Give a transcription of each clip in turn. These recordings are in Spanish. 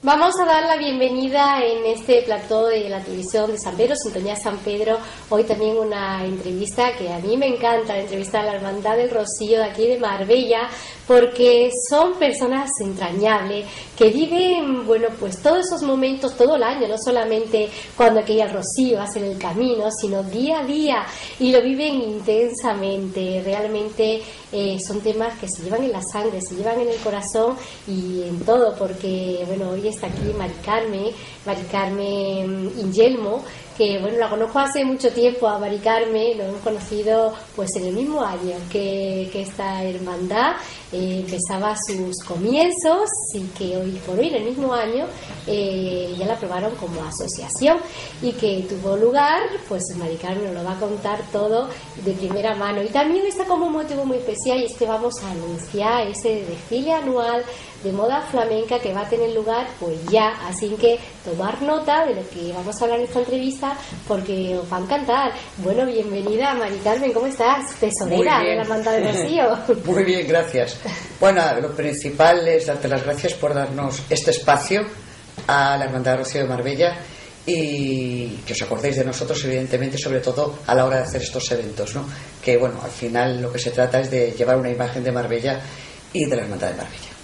Vamos a dar la bienvenida en este plató de la televisión de San Pedro, Sintonía San Pedro. Hoy también una entrevista que a mí me encanta, la entrevista a la Hermandad del Rocío de aquí de Marbella, porque son personas entrañables que viven, bueno, pues todos esos momentos todo el año, no solamente cuando aquella Rocío hace el camino, sino día a día y lo viven intensamente. Realmente eh, son temas que se llevan en la sangre, se llevan en el corazón y en todo, porque, bueno, hoy está aquí Mari Carmen, Mari Carmen Ingelmo, que bueno, la conozco hace mucho tiempo a Mari Carmen, lo hemos conocido pues en el mismo año que, que esta hermandad eh, empezaba sus comienzos y que hoy por hoy, en el mismo año, eh, ya la aprobaron como asociación y que tuvo lugar, pues Mari Carmen nos lo va a contar todo de primera mano. Y también está como un motivo muy especial y es que vamos a anunciar ese desfile anual de moda flamenca que va a tener lugar pues ya, así que tomar nota de lo que vamos a hablar en esta entrevista porque os va a encantar. Bueno, bienvenida Mari Carmen, ¿cómo estás? Tesorera de la Manta de Rocío. Muy bien, gracias. Bueno, lo principal es darte las gracias por darnos este espacio a la Hermandad de Rocío de Marbella y que os acordéis de nosotros, evidentemente, sobre todo a la hora de hacer estos eventos, ¿no? Que, bueno, al final lo que se trata es de llevar una imagen de Marbella y de la Hermandad de Marbella.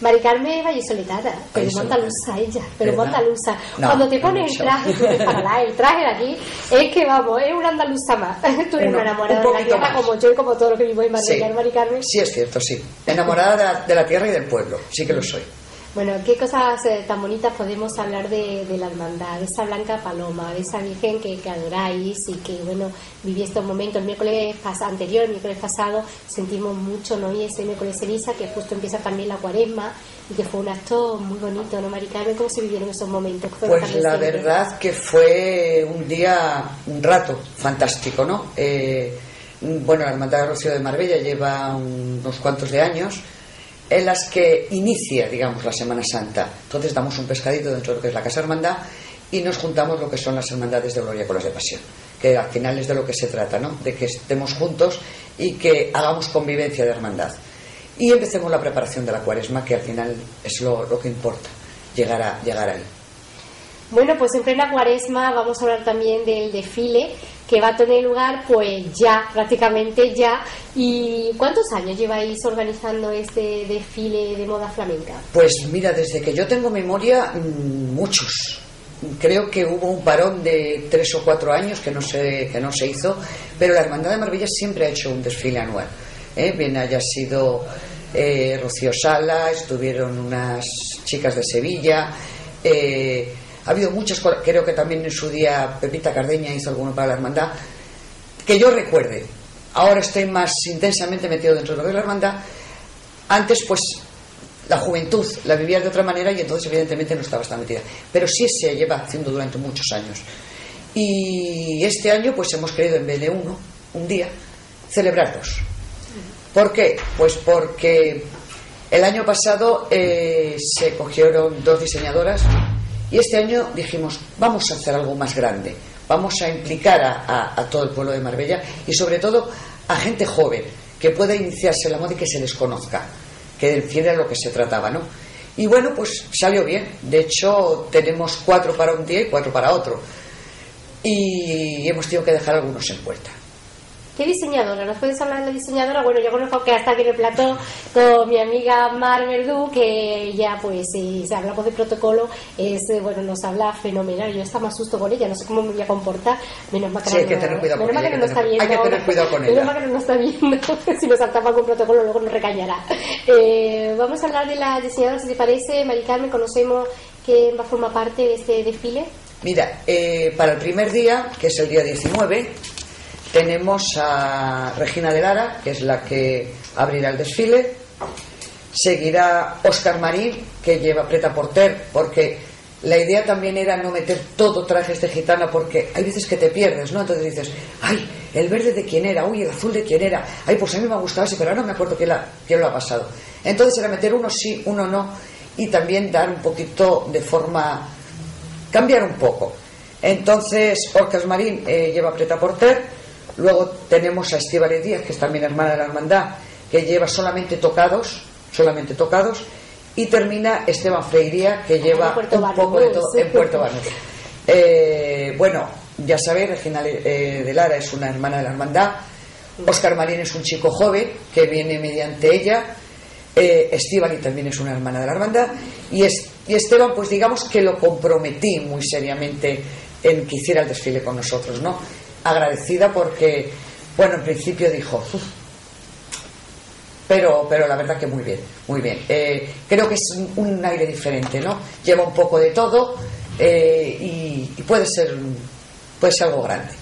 Mari Carmen Vallisoletada, pero monta lusa ella, pero monta lusa. Cuando te pones el traje, para el traje de aquí, es que vamos, es una andaluza más. Tú eres una enamorada de la tierra como yo y como todos los que vivimos en Marbella, sí. Mari Carmen. Sí, es cierto, sí. Enamorada de la, de la tierra y del pueblo, sí que lo soy. Bueno, qué cosas eh, tan bonitas podemos hablar de, de, la hermandad, de esa blanca paloma, de esa virgen que, que adoráis y que, bueno, viví estos momentos. El miércoles pas anterior, el miércoles pasado, sentimos mucho, ¿no? Y ese miércoles ceniza, que justo empieza también la cuaresma y que fue un acto muy bonito, ¿no, Mari Carmen? ¿Cómo se vivieron esos momentos? Pues la verdad que fue un día, un rato fantástico, ¿no? Eh, bueno, la Hermandad de Rocío de Marbella lleva unos cuantos de años en las que inicia, digamos, la Semana Santa. Entonces damos un pescadito dentro de lo que es la Casa Hermandad y nos juntamos lo que son las hermandades de gloria con las de pasión, que al final es de lo que se trata, ¿no? De que estemos juntos y que hagamos convivencia de hermandad. Y empecemos la preparación de la cuaresma, que al final es lo, que importa, llegar, a, llegar ahí. Bueno, pues en plena cuaresma vamos a hablar también del desfile que va a tener lugar pues ya, prácticamente ya. ¿Y cuántos años lleváis organizando este desfile de moda flamenca? Pues mira, desde que yo tengo memoria, muchos. Creo que hubo un parón de tres o cuatro años que no se, que no se hizo, pero la Hermandad de Marbella siempre ha hecho un desfile anual. ¿eh? Bien haya sido eh, Rocío Sala, estuvieron unas chicas de Sevilla. Eh, ha habido muchas cosas, creo que también en su día Pepita Cardeña hizo alguno para la hermandad, que yo recuerde. Ahora estoy más intensamente metido dentro de la hermandad. Antes, pues, la juventud la vivía de otra manera y entonces, evidentemente, no estaba tan metida. Pero sí se lleva haciendo durante muchos años. Y este año, pues, hemos querido, en vez de uno, un día, celebrar dos. ¿Por qué? Pues porque el año pasado eh, se cogieron dos diseñadoras y este año dijimos, vamos a hacer algo más grande, vamos a implicar a, todo el pueblo de Marbella y sobre todo a gente joven que pueda iniciarse en la moda y que se les conozca, que era lo que se trataba, ¿no? Y bueno, pues salió bien. De hecho, tenemos cuatro para un día y cuatro para otro. Y hemos tenido que dejar algunos en puerta. ¿Qué diseñadora? ¿Nos puedes hablar de la diseñadora? Bueno, yo conozco que hasta aquí en el plató con mi amiga Mar Verdú, que ya pues si hablamos de protocolo, es bueno, nos habla fenomenal. Yo estaba más susto con ella, no sé cómo me voy a comportar. Menos mal que, sí, hay que tener cuidado menos con ella, que no está viendo. Hay que tener cuidado con ella. Menos mal que no nos está viendo. si nos saltamos con protocolo, luego nos recañará. Eh, vamos a hablar de la diseñadora, si te parece. Mari Carmen, conocemos que va a formar parte de este desfile. Mira, eh, para el primer día, que es el día 19, tenemos a Regina de Lara, que es la que abrirá el desfile. Seguirá Oscar Marín, que lleva preta porter, porque la idea también era no meter todo trajes de gitana, porque hay veces que te pierdes, ¿no? Entonces dices, ay, el verde de quién era, uy, el azul de quién era, ay, pues a mí me ha gustado ese, pero ahora no me acuerdo quién, la, quién lo ha pasado. Entonces era meter uno sí, uno no, y también dar un poquito de forma, cambiar un poco. Entonces, Oscar Marín eh, lleva preta porter, Luego tenemos a Estíbaliz Díaz, que es también hermana de la hermandad, que lleva solamente tocados, solamente tocados. y termina Esteban Freiría, que lleva un poco de todo en Puerto Banús. Eh, bueno, ya sabéis, Regina eh, de Lara es una hermana de la hermandad. Oscar Marín es un chico joven que viene mediante ella. Eh, también es una hermana de la hermandad. Y, es- y Esteban, pues digamos que lo comprometí muy seriamente en que hiciera el desfile con nosotros, ¿no? Agradecida porque, bueno, en principio dijo, "Uf, pero, pero la verdad que muy bien, muy bien. Eh, creo que es un, un aire diferente, ¿no? Lleva un poco de todo eh, y, y puede ser puede ser algo grande.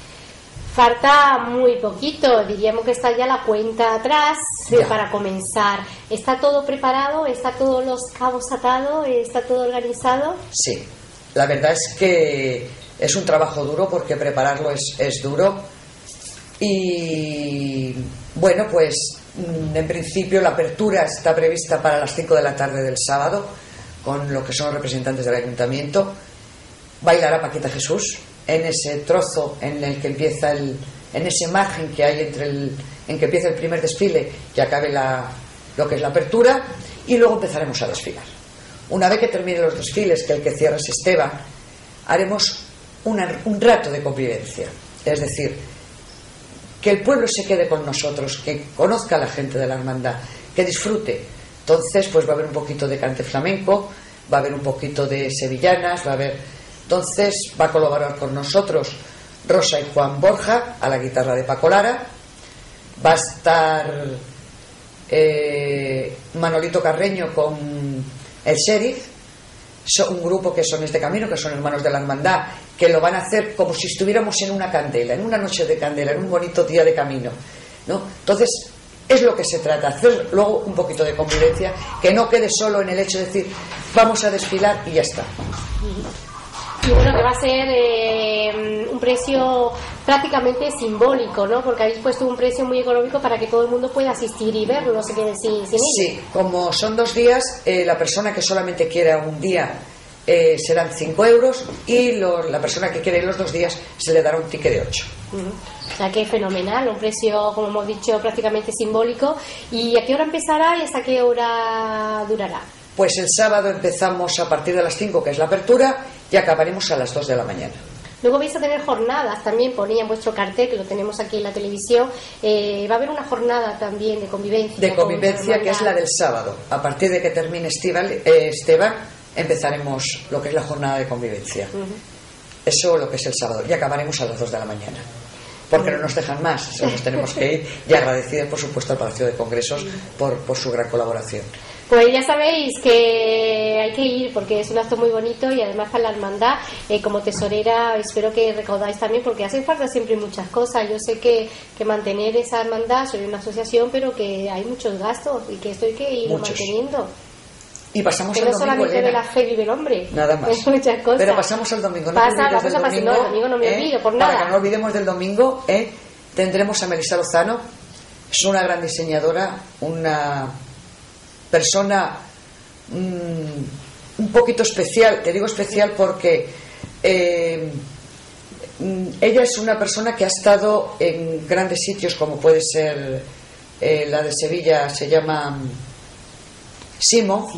Falta muy poquito, diríamos que está ya la cuenta atrás eh, Ya. para comenzar. ¿Está todo preparado? ¿Está todos los cabos atados? ¿Está todo organizado? Sí, la verdad es que es un trabajo duro porque prepararlo es, es duro. Y bueno, pues mm, en principio la apertura está prevista para las 5 de la tarde del sábado con lo que son los representantes del ayuntamiento. Bailará Paquita Jesús en ese trozo en el que empieza el, en ese margen que hay entre el, en que empieza el primer desfile y acabe la, lo que es la apertura y luego empezaremos a desfilar. Una vez que terminen los desfiles, que el que cierra es Esteban, haremos una- un rato de convivencia. Es decir, que el pueblo se quede con nosotros, que conozca a la gente de la hermandad, que disfrute. Entonces, pues va a haber un poquito de cante flamenco, va a haber un poquito de sevillanas, va a haber. Entonces, va a colaborar con nosotros Rosa y Juan Borja a la guitarra de Paco Lara, va a estar eh, Manolito Carreño con el sheriff, son un grupo que son este camino, que son hermanos de la hermandad, que lo van a hacer como si estuviéramos en una candela, en una noche de candela, en un bonito día de camino. ¿no? Entonces, es lo que se trata, hacer luego un poquito de convivencia, que no quede solo en el hecho de decir, vamos a desfilar y ya está. Y bueno, que va a ser eh, un precio prácticamente simbólico, ¿no? Porque habéis puesto un precio muy económico para que todo el mundo pueda asistir y verlo, no se quede sin, sin ir. Sí, como son dos días, eh, la persona que solamente quiera un día eh, serán 5 euros y lo- la persona que quiere los dos días se le dará un ticket de 8. Ujú. O sea que es fenomenal, un precio, como hemos dicho, prácticamente simbólico. ¿Y a qué hora empezará y hasta qué hora durará? Pues el sábado empezamos a partir de las 5, que es la apertura, y acabaremos a las 2 de la mañana. Luego vais a tener jornadas también, ponía en vuestro cartel, que lo tenemos aquí en la televisión. eh, va a haber una jornada también de convivencia. De con convivencia, que es la del sábado. A partir de que termine Estival, eh, Esteban, empezaremos lo que es la jornada de convivencia. Eso lo que es el sábado. Y acabaremos a las 2 de la mañana. Porque no nos dejan más, nos tenemos que ir. Y agradecidos, por supuesto, al Palacio de Congresos por, por su gran colaboración. Pues ya sabéis que hay que ir porque es un acto muy bonito y además para la hermandad, eh, como tesorera, espero que recaudáis también porque hacen falta siempre muchas cosas. Yo sé que, que mantener esa hermandad, soy una asociación, pero que hay muchos gastos y que esto hay que ir Muchos. manteniendo. Y pasamos al domingo, solamente de la fe vive el hombre. Nada más. Es muchas cosas. Pero pasamos al domingo. No Pasa, te olvides vamos del a pasar, no, el domingo no me ¿eh? olvido, por Para nada. que no olvidemos del domingo, ¿eh? tendremos a Melissa Lozano. Es una gran diseñadora, una persona mm, un poquito especial. Te digo especial porque eh, ella es una persona que ha estado en grandes sitios, como puede ser eh, la de Sevilla, se llama Simo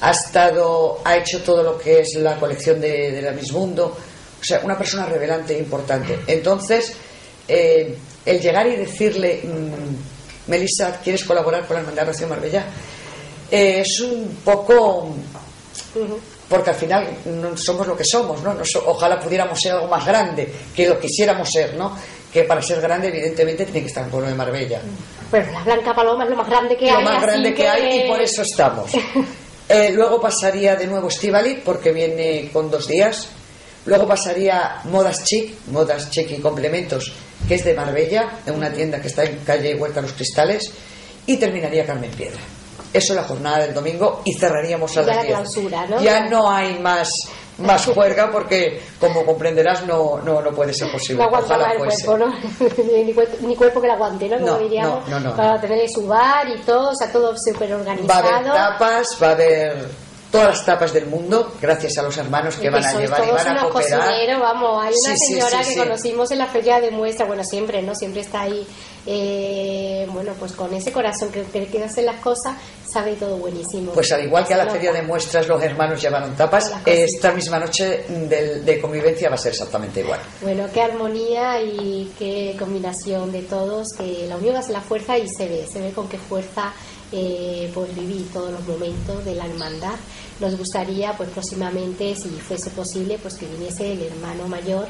ha estado, ha hecho todo lo que es la colección de, de la Miss Mundo, o sea, una persona revelante e importante. Entonces, eh, el llegar y decirle, mm, Melissa, ¿quieres colaborar con la Hermandad Rocío Marbella? Eh, es un poco, porque al final no somos lo que somos, ¿no? Nos- ojalá pudiéramos ser algo más grande, que lo quisiéramos ser, ¿no? Que para ser grande, evidentemente, tiene que estar en pueblo de Marbella Pues la Blanca Paloma es lo más grande que lo hay. más así grande que hay y por eso estamos. Eh, luego pasaría de nuevo Estivali porque viene con dos días. Luego pasaría Modas Chic, Modas Chic y Complementos, que es de Marbella, en una tienda que está en calle Huerta Los Cristales. Y terminaría Carmen Piedra. Eso es la jornada del domingo y cerraríamos a Ya las la 10. clausura, ¿no? Ya no hay más más juerga porque, como comprenderás, no, no, no puede ser posible. No aguanta Ojalá más el cuerpo, ¿no? ni, cuerpo, ni cuerpo que la aguante, ¿no? Como No, diríamos. no. Para tener su bar y todo, o sea, todo súper Va a organizado. haber tapas, va a haber todas las tapas del mundo, gracias a los hermanos que, van a llevar y van a cooperar. vamos, hay una señora que conocimos en la feria de muestra, bueno, siempre, ¿no? Siempre está ahí, eh, bueno, pues con ese corazón que, que hacer las cosas, sabe todo buenísimo. Pues al igual que a la feria de muestras los hermanos llevaron tapas, esta misma noche de, de, convivencia va a ser exactamente igual. Bueno, qué armonía y qué combinación de todos, que la unión hace la fuerza y se ve, se ve con qué fuerza eh, pues vivir todos los momentos de la hermandad. Nos gustaría, pues próximamente, si fuese posible, pues que viniese el hermano mayor,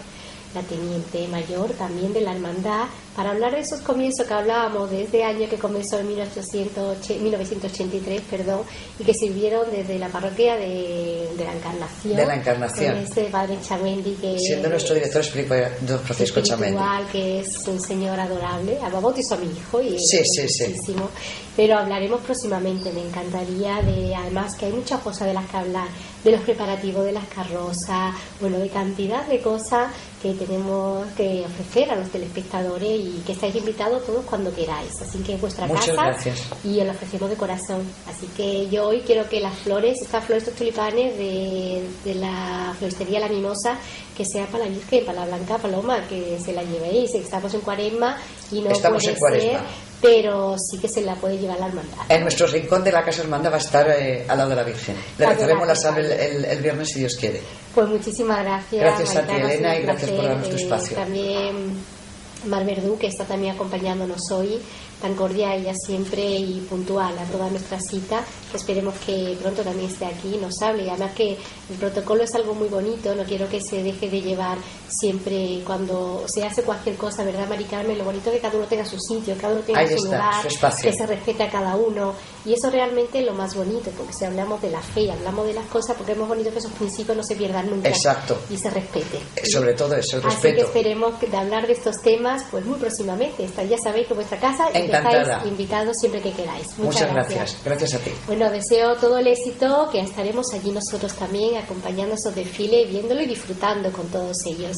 la teniente mayor también de la hermandad, para hablar de esos comienzos que hablábamos de este año que comenzó en 1983 perdón, y que sirvieron desde la parroquia de, la Encarnación. De la Encarnación. ese padre Chamendi que Siendo nuestro director espiritual, don Francisco Chamendi. que es un señor adorable. bautizó a mi hijo y sí, sí, sí. Pero hablaremos próximamente, me encantaría de, además que hay muchas cosas de las que hablar, de los preparativos de las carrozas, bueno, de cantidad de cosas que tenemos que ofrecer a los telespectadores y que estáis invitados todos cuando queráis. Así que es vuestra Muchas casa gracias. y os lo ofrecemos de corazón. Así que yo hoy quiero que las flores, estas flores, estos tulipanes de, de la floristería La Mimosa, que sea para la Virgen, para la Blanca Paloma, que se la llevéis. Estamos en cuaresma y no Estamos puede en ser pero sí que se la puede llevar la hermandad. En nuestro rincón de la Casa Hermandad va a estar eh, al lado de la Virgen. Le recibimos la sal el, el, viernes si Dios quiere. Pues muchísimas gracias. Gracias a ti, Elena, y gracias por darnos tu espacio. También Mar Verdú, que está también acompañándonos hoy, tan cordial ella siempre y puntual a toda nuestra cita, que esperemos que pronto también esté aquí y nos hable. Y además que el protocolo es algo muy bonito, no quiero que se deje de llevar siempre cuando se hace cualquier cosa, ¿verdad, Mari Carmen? Lo bonito es que cada uno tenga su sitio, cada uno tenga su lugar, que se respete a cada uno. Y eso realmente es lo más bonito, porque si hablamos de la fe, hablamos de las cosas, porque es muy bonito que esos principios no se pierdan nunca. Exacto. Y se respete. Sobre todo eso, el respeto. Así que esperemos de hablar de estos temas pues muy próximamente. Ya sabéis que vuestra casa estáis invitados siempre que queráis. Muchas, gracias. gracias. a ti. Bueno, deseo todo el éxito, que estaremos allí nosotros también acompañando esos desfiles, viéndolo y disfrutando con todos ellos.